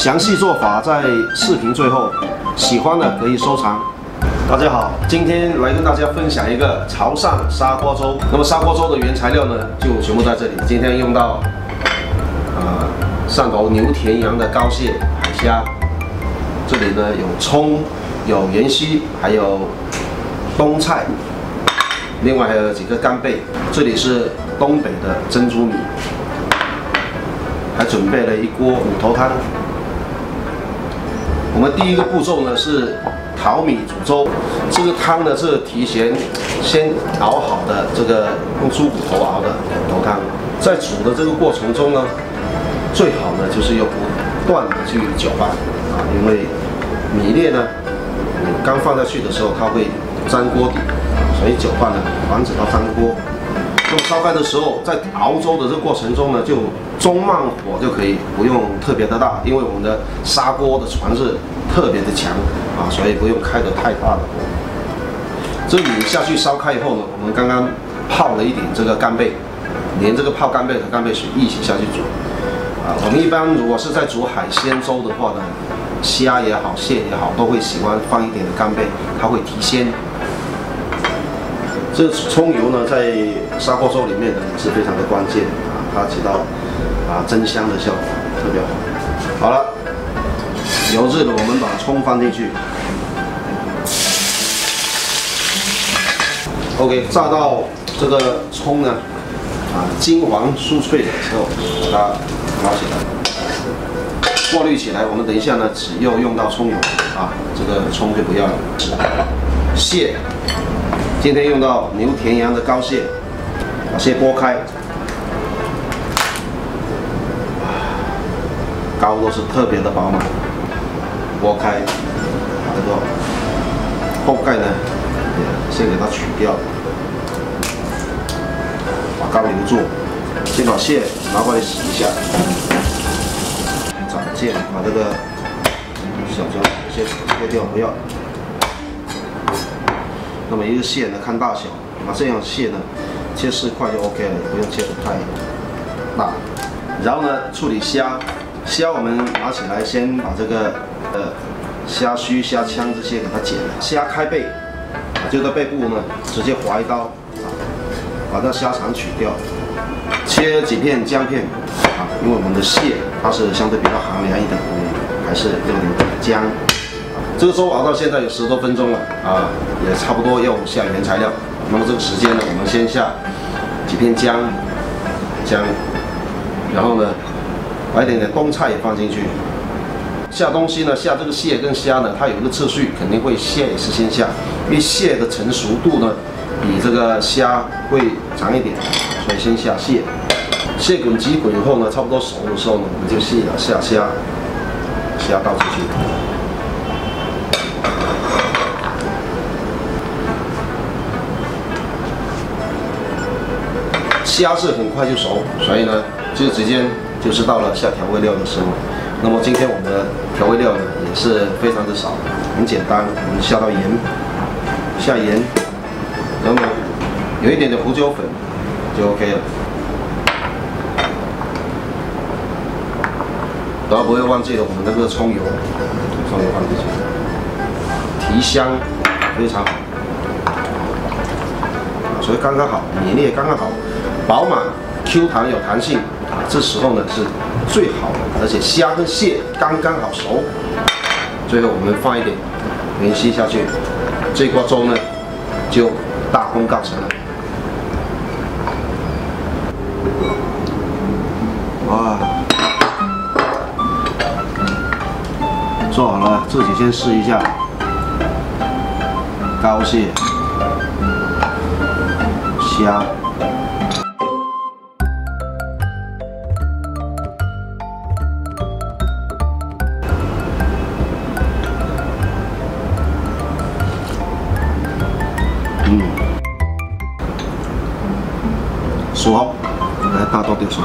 详细做法在视频最后，喜欢的可以收藏。大家好，今天来跟大家分享一个潮汕砂锅粥。那么砂锅粥的原材料呢，就全部在这里。今天用到，呃，汕头牛田洋的膏蟹海虾。这里呢有葱，有芫荽，还有冬菜，另外还有几个干贝。这里是东北的珍珠米，还准备了一锅骨头汤。我们第一个步骤呢是淘米煮粥，这个汤呢是提前先熬好的，这个用猪骨头熬的骨头汤。在煮的这个过程中呢，最好呢就是要不断的去搅拌啊，因为米粒呢，刚放下去的时候它会粘锅底，所以搅拌呢防止它粘锅。用烧开的时候，在熬粥的这个过程中呢，就中慢火就可以，不用特别的大，因为我们的砂锅的传热特别的强啊，所以不用开的太大的火。这里下去烧开以后呢，我们刚刚泡了一点这个干贝，连这个泡干贝和干贝水一起下去煮啊。我们一般如果是在煮海鲜粥的话呢，虾也好，蟹也好，都会喜欢放一点的干贝，它会提鲜。这葱油呢，在砂锅粥里面呢也是非常的关键啊，它起到啊增香的效果，特别好。好了，油热了，我们把葱放进去。OK，炸到这个葱呢啊金黄酥脆的时候，把它捞起来，过滤起来。我们等一下呢，只要用到葱油啊，这个葱就不要了。蟹。今天用到牛田羊的膏蟹，把蟹剥开，膏都是特别的饱满。剥开，把这个后盖呢，先给它取掉，把膏留住。先把蟹拿过来洗一下，斩件，把这个小脚先切掉，不要。那么一个蟹呢，看大小，把这样蟹呢切四块就 OK 了，不用切的太大。然后呢，处理虾，虾我们拿起来，先把这个呃虾须、虾枪这些给它剪了。虾开背，这个背部呢直接划一刀，把这虾肠取掉，切几片姜片啊，因为我们的蟹它是相对比较寒凉一点，我们还是用点姜。这个粥熬到现在有十多分钟了啊，也差不多要下原材料。那么这个时间呢，我们先下几片姜，姜，然后呢，把一点点冬菜也放进去。下东西呢，下这个蟹跟虾呢，它有一个次序，肯定会蟹也是先下，因为蟹的成熟度呢比这个虾会长一点，所以先下蟹。蟹滚几滚以后呢，差不多熟的时候呢，我们就下下虾，虾倒进去。虾是很快就熟，所以呢，就直接就是到了下调味料的时候。那么今天我们的调味料呢也是非常的少，很简单，我们下到盐，下盐，然后有一点点胡椒粉就 OK 了。然后不会忘记了我们的这个葱油，葱油放进去，提香非常好，所以刚刚好，米粒刚刚好。饱满、Q 弹、有弹性啊，这时候呢是最好的，而且虾跟蟹刚刚好熟。最后我们放一点芫荽下去，这锅粥呢就大功告成了。哇，做好了，自己先试一下，膏蟹、虾。嗯，熟，来大刀点熟。